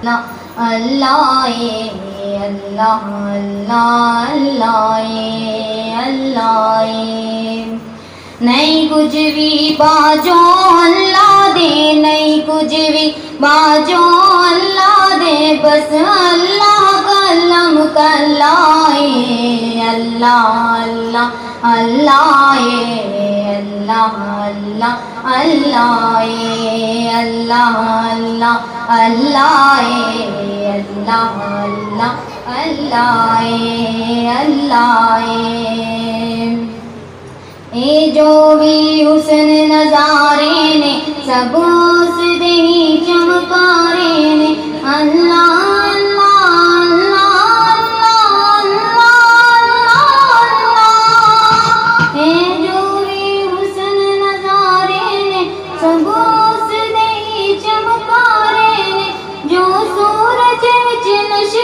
अल्लाह नहीं कुछ भी बाजो अल्लाह दे नहीं कुछ भी बाजो अल्लाह दे बस अल्लाह वसल्लम कल्लाए अल्लाह अल्लाह अल्लाह अल्लाह अल्लाह अल्लाह अल्लाह अल्लाह अल्लाह अल्लाह ए जो भी हुसन नजारे ने सब उस दही चमकारे ने अल्लाह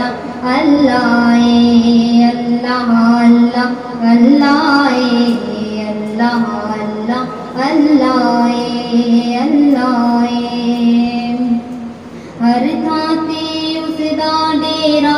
अल्लाह अल्लाह अल्लाह अल्लाह अल्लाह अल्लाह अल्लाह अल्लाह अल्लाह हर थाते उसदा डेरा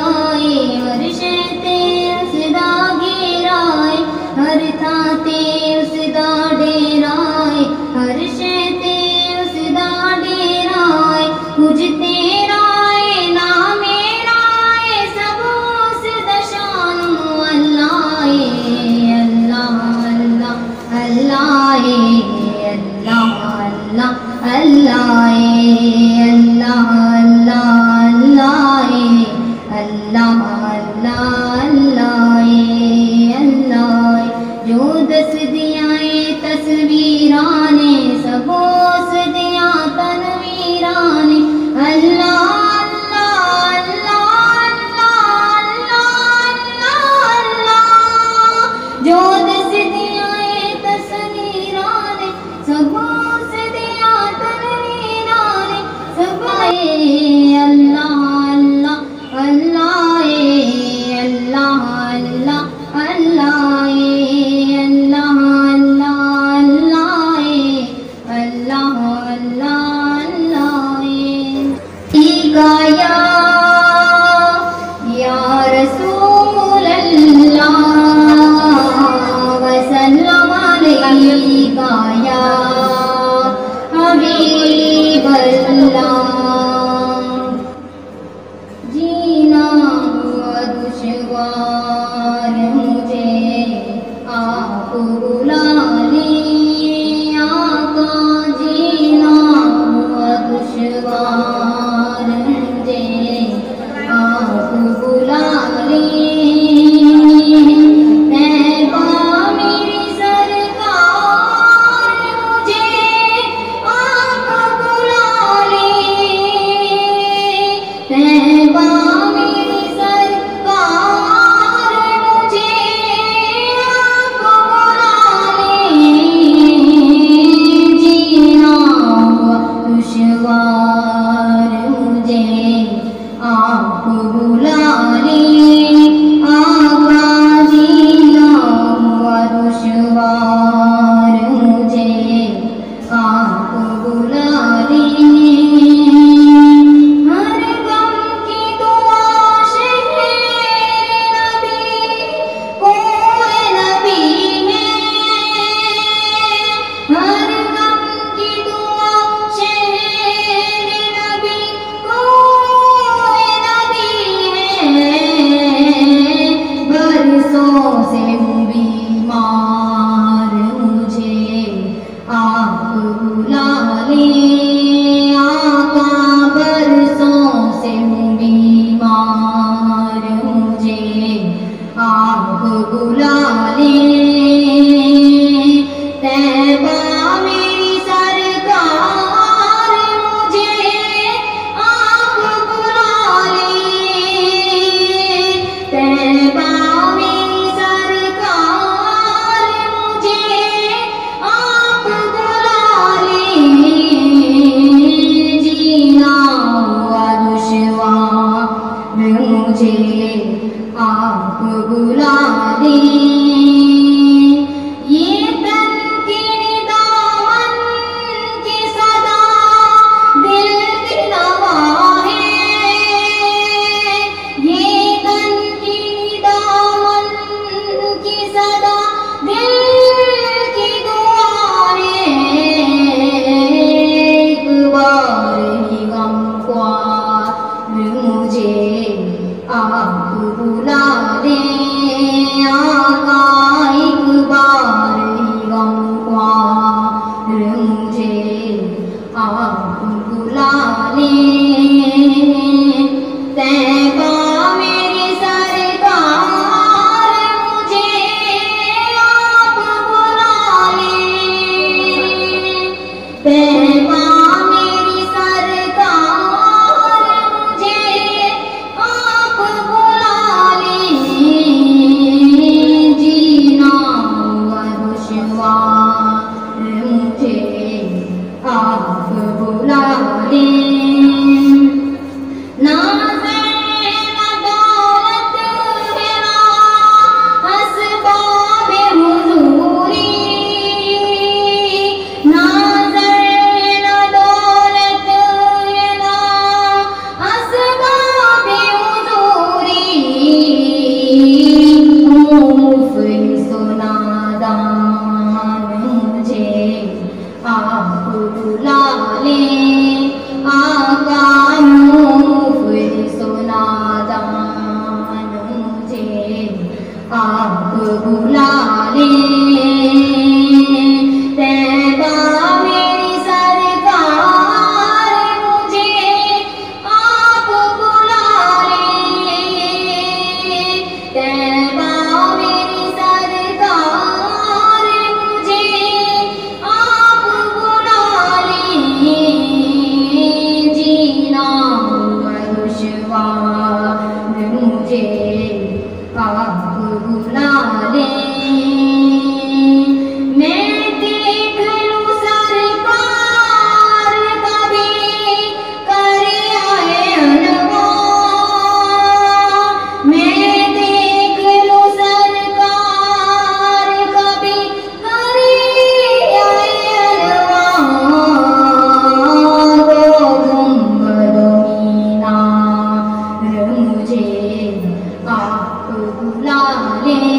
老你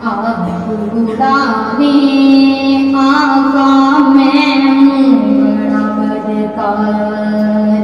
आका में मुंगड़ा बजता है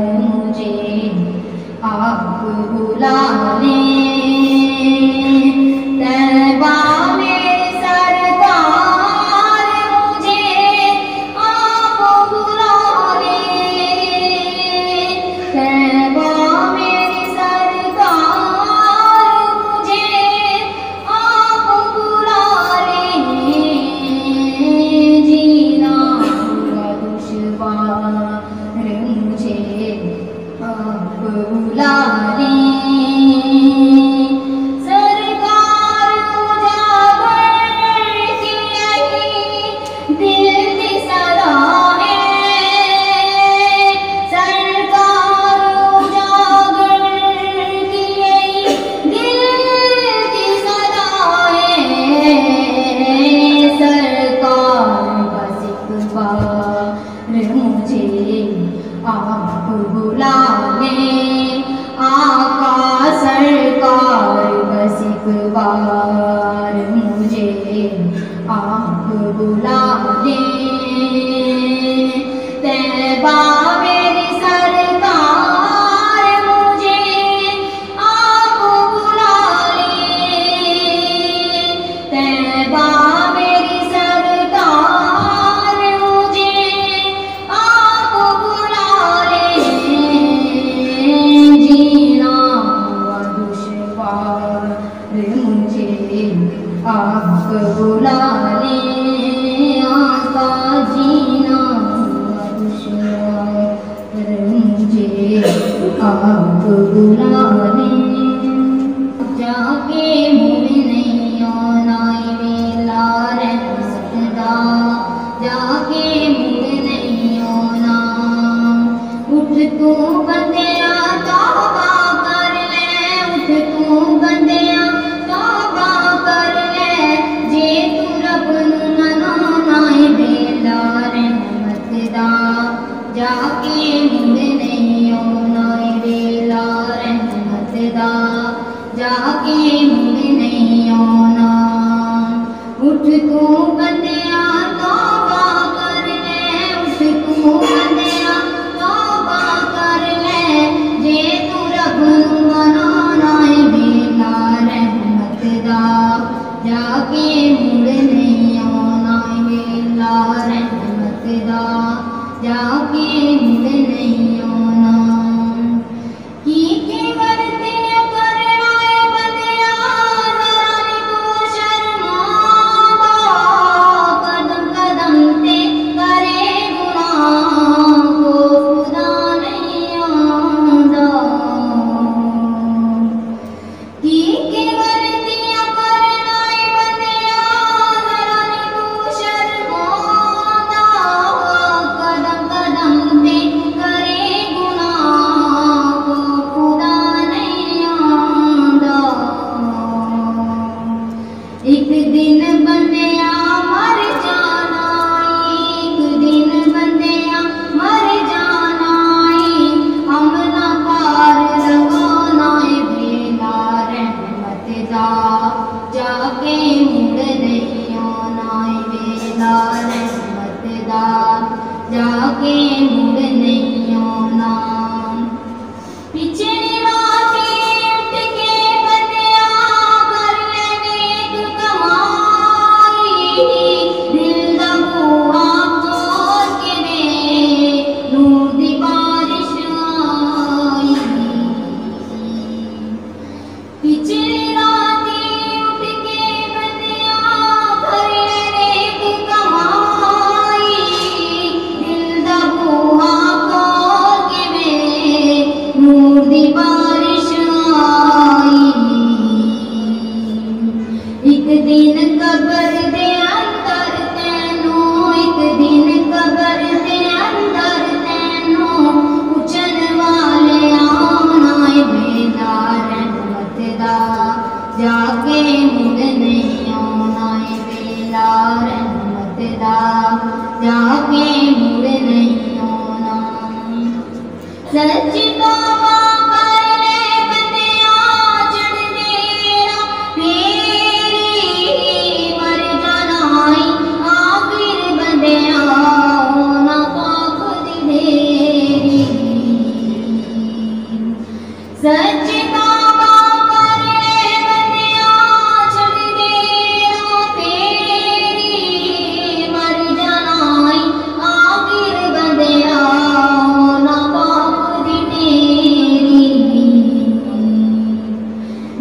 मुझे आप बुला आका सरकार बस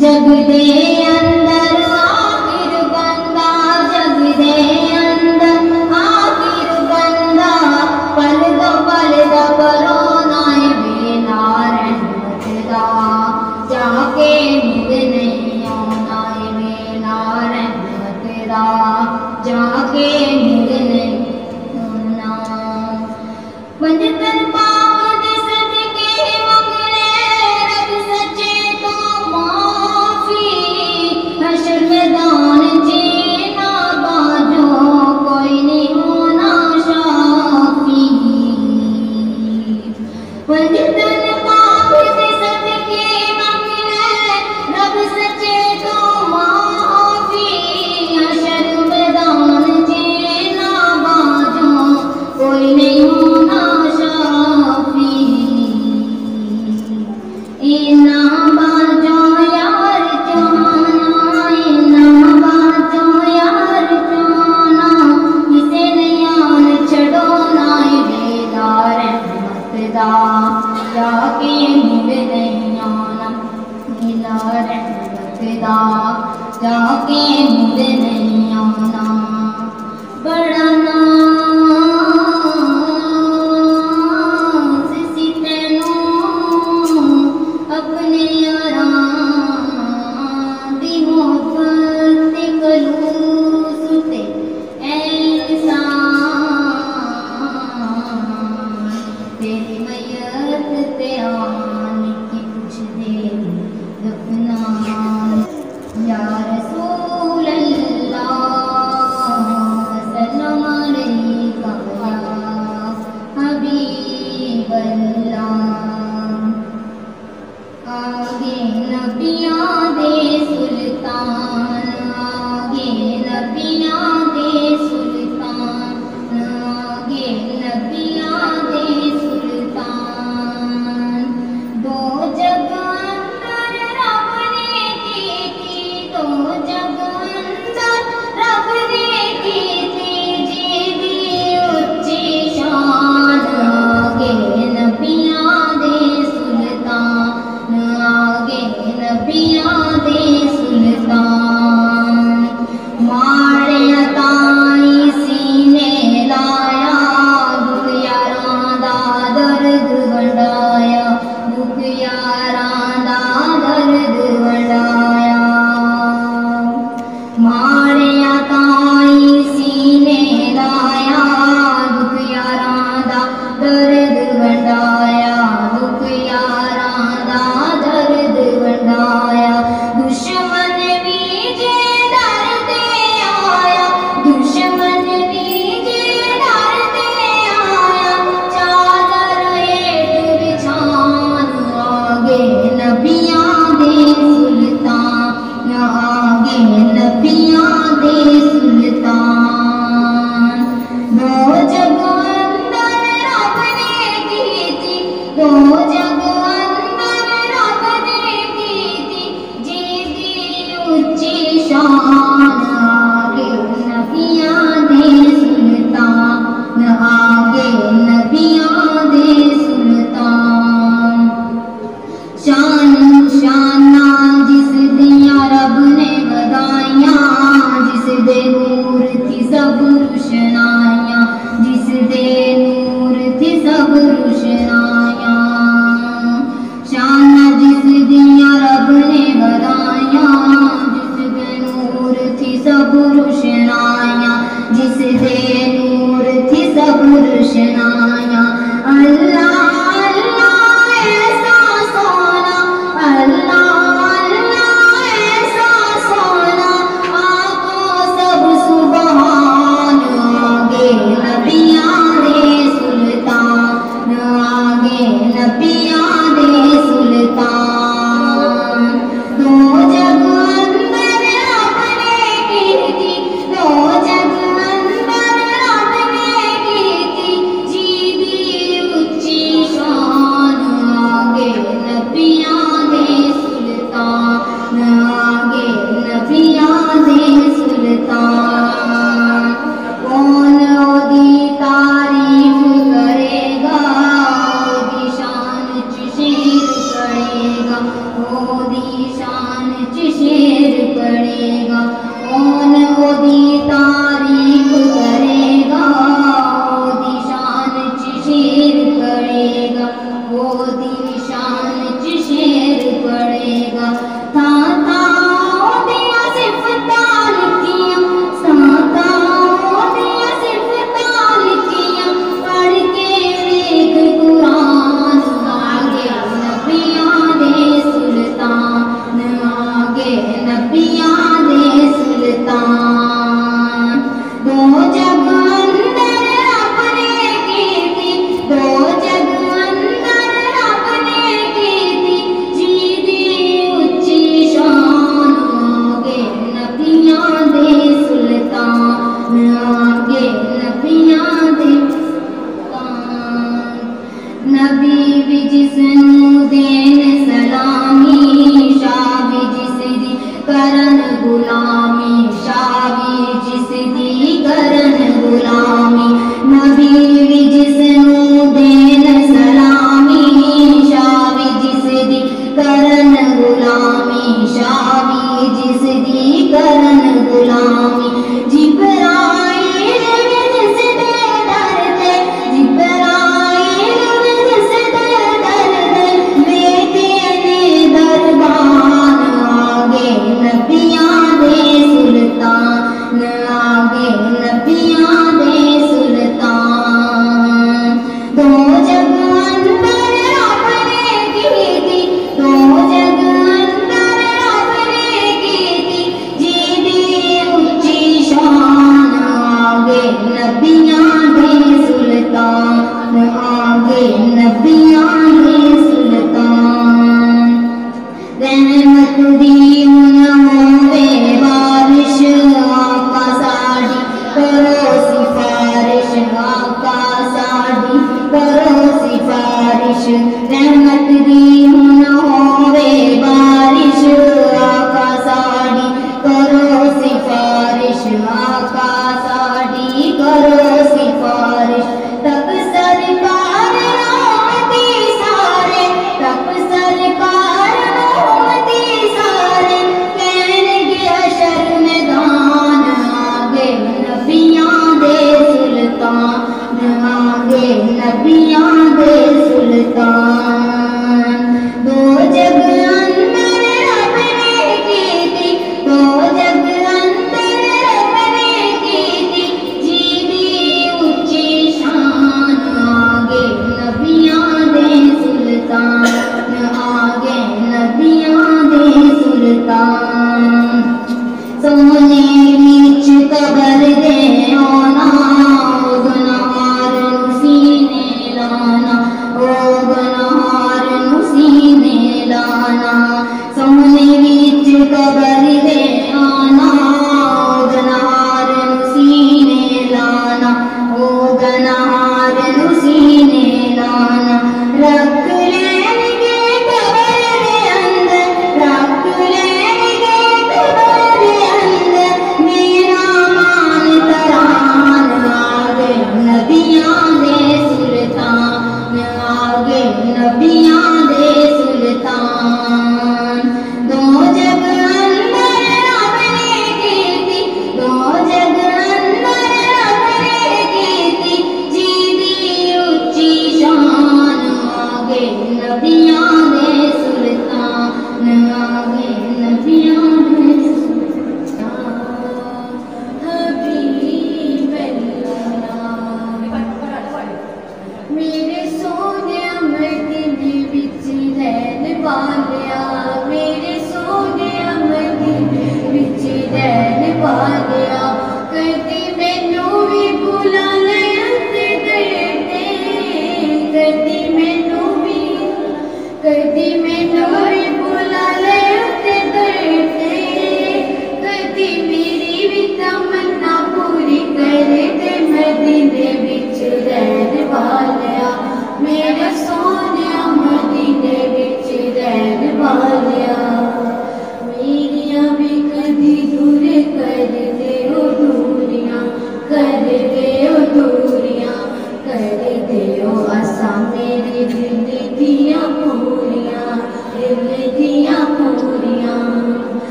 जग दे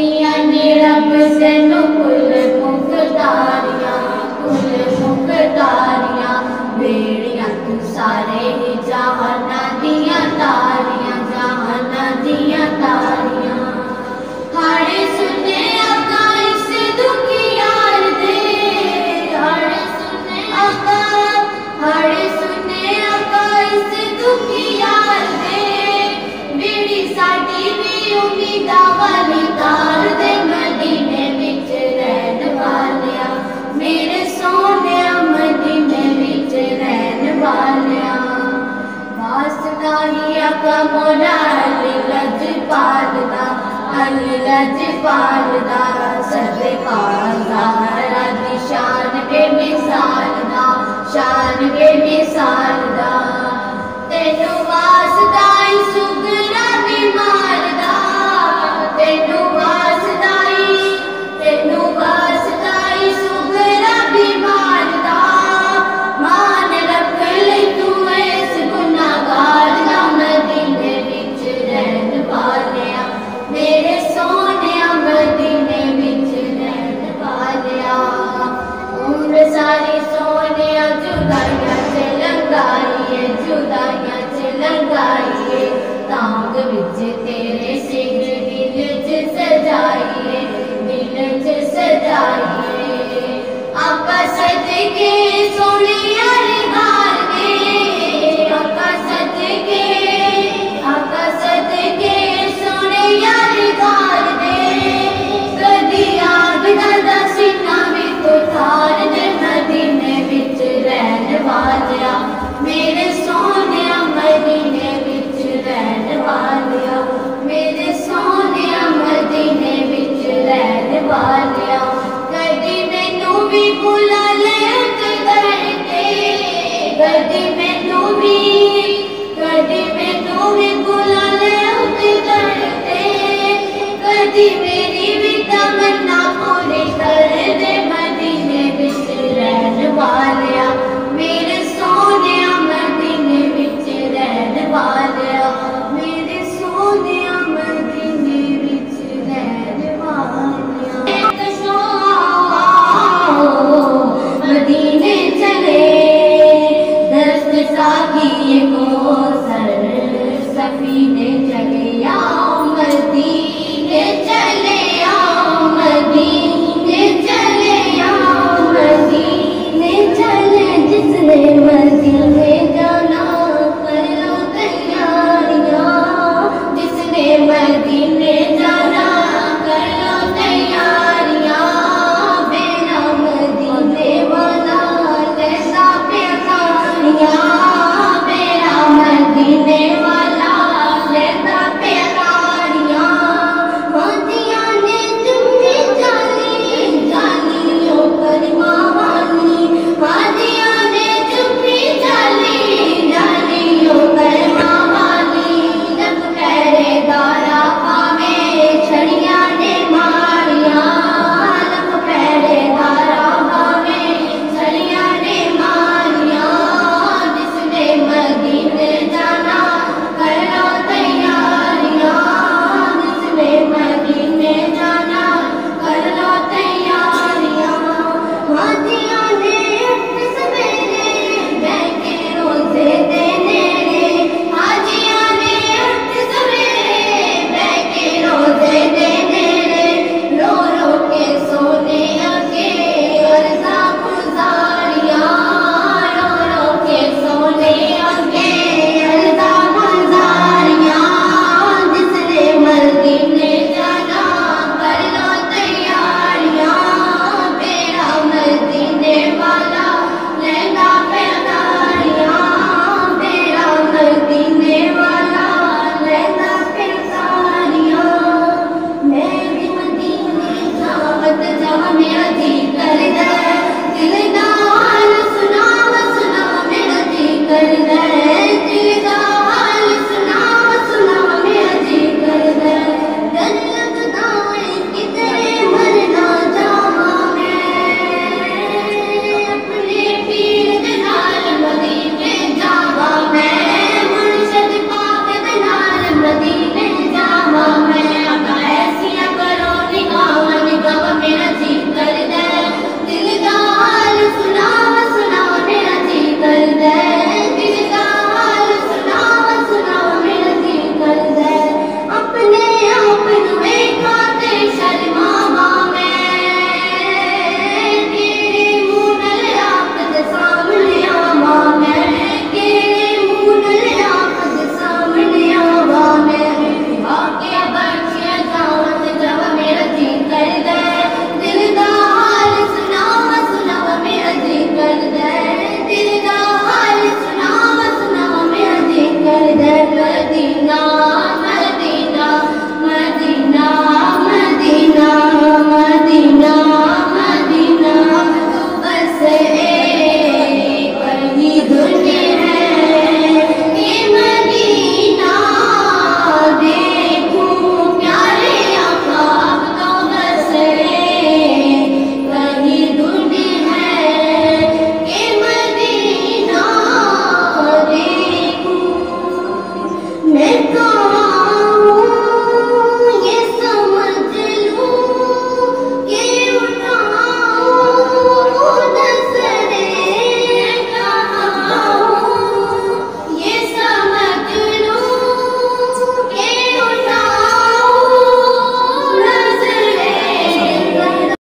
ਦਿੱਤੀਆਂ ਨੇ ਰੱਬ ਤੈਨੂੰ ਕੁੱਲ ਮੁਕਤਾਰੀਆਂ ਕੁੱਲ ਮੁਕਤਾਰੀਆਂ कमना लज पालना अल लज पालना के मिसालना शान के मिसाल